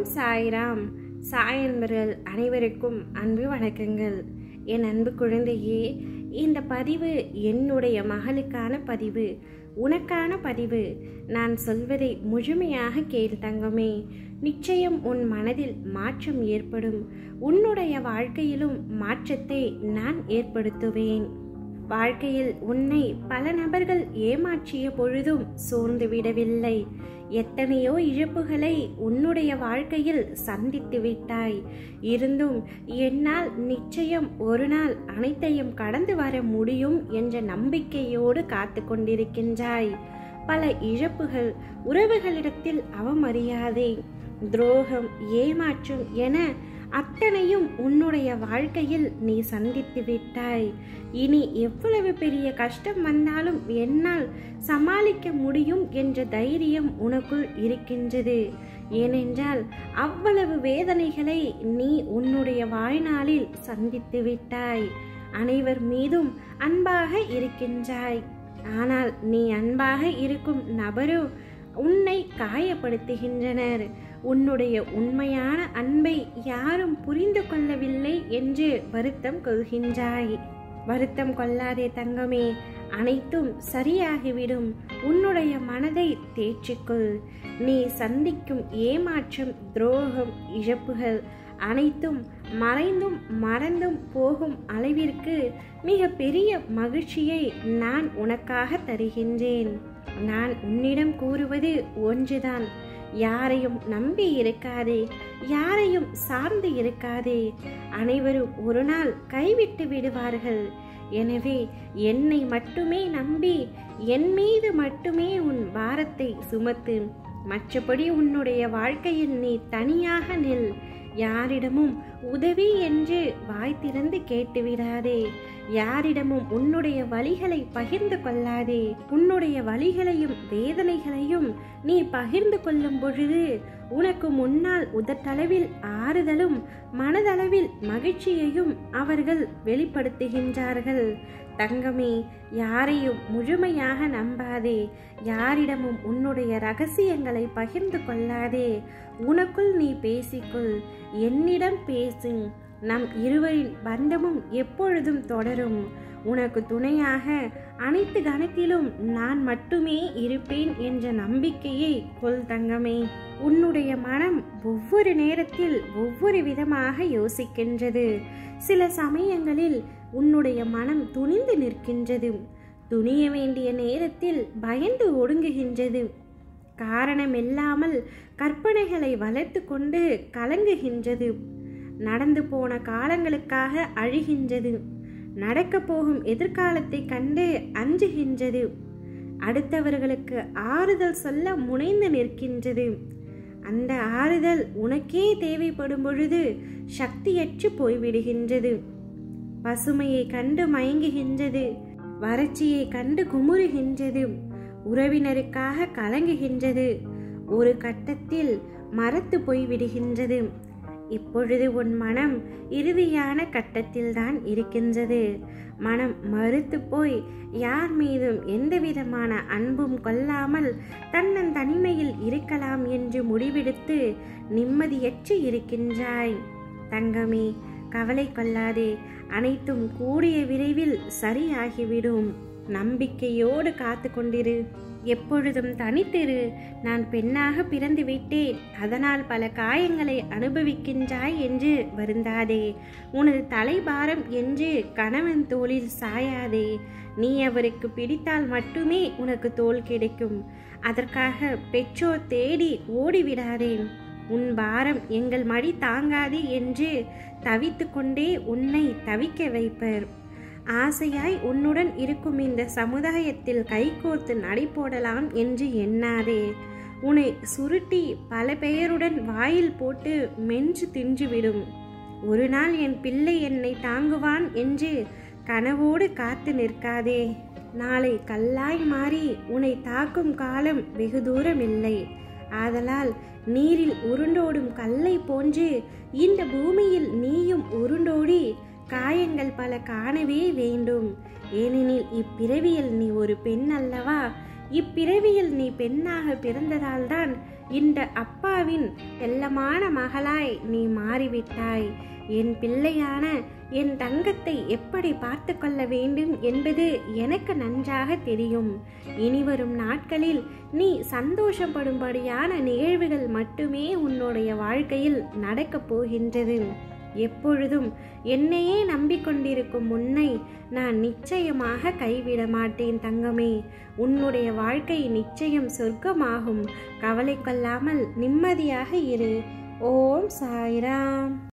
ஓம் சாய்ராம். சாய் என்பர்கள் அனைவருக்கும் அன்பு வணக்கங்கள். என் அன்பு குழந்தையே இந்த பதிவு என்னுடைய மகளுக்கான பதிவு. உனக்கான பதிவு. நான் சொல்வதை முழுமையாக கேள் தங்கமே. நிச்சயம் உன் மனதில் மாற்றம் ஏற்படும். உன்னுடைய வாழ்க்கையிலும் மாற்றத்தை நான் ஏற்படுத்துவேன். வாழ்க்கையில் உன்னை பல நபர்கள் ஏமாற்றிய பொழுதும் சோர்ந்து விடவில்லை. எத்தனையோ இழப்புகளை உன்னுடைய வாழ்க்கையில் சந்தித்து விட்டாய். இருந்தும் என்னால் நிச்சயம் ஒரு நாள் அனைத்தையும் கடந்து வர முடியும் என்ற நம்பிக்கையோடு காத்து கொண்டிருக்கின்றாய். பல இழப்புகள் உறவுகளிடத்தில் அவமரியாதை துரோகம் ஏமாற்றும் என அத்தனையும் உன்னுடைய வாழ்க்கையில் நீ சந்தித்து விட்டாய். இனி எவ்வளவு பெரிய கஷ்டம் வந்தாலும் என்னால் சமாளிக்க முடியும் என்ற தைரியம் உனக்குள் இருக்கின்றது. ஏனென்றால் அவ்வளவு வேதனைகளை நீ உன்னுடைய வாழ்நாளில் சந்தித்து விட்டாய். அனைவர் மீதும் அன்பாக இருக்கின்றாய். ஆனால் நீ அன்பாக இருக்கும் நபரோ உன்னை காயப்படுத்துகின்றனர். உன்னுடைய உண்மையான அன்பை யாரும் புரிந்து கொள்ளவில்லை என்று வருத்தம் கொள்கின்றாய். வருத்தம் கொள்ளாதே தங்கமே அனைத்தும் சரியாகிவிடும். உன்னுடைய மனதை தேற்றிக்கொள். நீ சந்திக்கும் ஏமாற்றம் துரோகம் இழப்புகள் அனைத்தும் மறைந்தும் மறந்தும் போகும் அளவிற்கு மிக பெரிய மகிழ்ச்சியை நான் உனக்காக தருகின்றேன். நான் உன்னிடம் கூறுவது ஒன்றுதான். யாரையும் நம்பி இருக்காதே யாரையும் சார்ந்து இருக்காதே. அனைவரும் ஒரு நாள் கைவிட்டு விடுவார்கள். எனவே என்னை மட்டுமே நம்பி என் மீது மட்டுமே உன் பாரத்தை சுமத்து. மற்றபடி உன்னுடைய வாழ்க்கையில் நீ தனியாக நில். யாரிடமும் உதவி என்று வாய் திறந்து கேட்டுவிடாதே யாரிடமும் உன்னுடைய வழிகளை பகிர்ந்து கொள்ளாதே. உன்னுடைய வழிகளையும் வேதனைகளையும் நீ பகிர்ந்து கொள்ளும் பொழுது உனக்கு முன்னால் உதட்டளவில் ஆறுதலும் மனதளவில் மகிழ்ச்சியையும் அவர்கள் வெளிப்படுத்துகின்றார்கள். தங்கமே யாரையும் முழுமையாக நம்பாதே. யாரிடமும் உன்னுடைய ரகசியங்களை பகிர்ந்து கொள்ளாதே. உனக்குள் நீ பேசிக்கொள். என்னிடம் பேசு நம் இருவரின் பந்தமும் எப்பொழுதும் தொடரும். உனக்கு துணையாக அனைத்து கணத்திலும் நான் மட்டுமே இருப்பேன் என்ற நம்பிக்கையை கொள் தங்கமே. உன்னுடைய மனம் ஒவ்வொரு நேரத்தில் ஒவ்வொரு விதமாக யோசிக்கின்றது. சில சமயங்களில் உன்னுடைய மனம் துணிந்து நிற்கின்றது. துணிய வேண்டிய நேரத்தில் பயந்து ஒடுங்குகின்றது. காரணமில்லாமல் கற்பனைகளை வளர்த்து கொண்டு கலங்குகின்றது. நடந்து போன காலங்களுக்காக அழுகின்றது. நடக்க போகும் எதிர்காலத்தை கண்டு அஞ்சுகின்றது. அடுத்தவர்களுக்கு ஆறுதல் சொல்ல முனைந்து நிற்கின்றது. அந்த ஆறுதல் உனக்கே தேவைப்படும் பொழுது சக்தியற்று போய்விடுகின்றது. பசுமையை கண்டு மயங்குகின்றது. வறட்சியை கண்டு குமுறுகின்றது. உறவினருக்காக கலங்குகின்றது. ஒரு கட்டத்தில் மரத்து போய்விடுகின்றது. இப்பொழுது உன் மனம் இறுதியான கட்டத்தில்தான் இருக்கின்றது. மனம் மறுத்து போய் யார் மீதும் எந்தவிதமான அன்பும் கொள்ளாமல் தன்னன் தனிமையில் இருக்கலாம் என்று முடிவெடுத்து நிம்மதியற்று இருக்கின்றாய். தங்கமே கவலை கொள்ளாதே. அனைத்தும் கூடிய விரைவில் சரியாகிவிடும். நம்பிக்கையோடு காத்து கொண்டிரு எப்பொழுதும் தனித்திரு. நான் பெண்ணாக பிறந்து விட்டேன். அதனால் பல காயங்களை அனுபவிக்கின்றாய் என்று வருந்தாதே. உனது தலைபாரம் என்று கணவன் தோளில் சாயாதே. நீ அவருக்கு பிடித்தால் மட்டுமே உனக்கு தோல் கிடைக்கும். அதற்காக பெற்றோர் தேடி ஓடிவிடாதேன் உன் பாரம் எங்கள் மடி தாங்காதே என்று தவித்து கொண்டே உன்னை தவிக்க வைப்பர். ஆசையாய் உன்னுடன் இருக்கும் இந்த சமுதாயத்தில் கைகோர்த்து நடை போடலாம் என்று எண்ணாதே. உன்னை சுருட்டி பல பெயருடன் வாயில் போட்டு மென்று தின்றுவிடும். ஒரு நாள் என் பிள்ளை என்னை தாங்குவான் என்று கனவோடு காத்து நிற்காதே. நாளை கல்லாய் மாறி உன்னை தாக்கும் காலம் வெகு தூரம் இல்லை. ஆதலால் நீரில் உருண்டோடும் கல்லை போன்று இந்த பூமியில் நீயும் உருண்டோடி காயங்கள் பல காணவே வேண்டும். ஏனெனில் இப்பிறவியில் நீ ஒரு பெண் அல்லவா? இப்பிறவியில் நீ பெண்ணாக பிறந்ததால்தான் இந்த அப்பாவின் செல்லமான மகளாய் நீ மாறிவிட்டாய். என் பிள்ளையான என் தங்கத்தை எப்படி பார்த்து கொள்ள வேண்டும் என்பது எனக்கு நன்றாக தெரியும். இனிவரும் நாட்களில் நீ சந்தோஷப்படும்படியான நிகழ்வுகள் மட்டுமே உன்னுடைய வாழ்க்கையில் நடக்கப் போகின்றது. எப்பொழுதும் என்னையே நம்பிக்கொண்டிருக்கும் உன்னை நான் நிச்சயமாக கைவிட மாட்டேன் தங்கமே. உன்னுடைய வாழ்க்கை நிச்சயம் சொர்க்கமாகும். கவலை கொள்ளாமல் நிம்மதியாக இரு. ஓம் சாய்ராம்.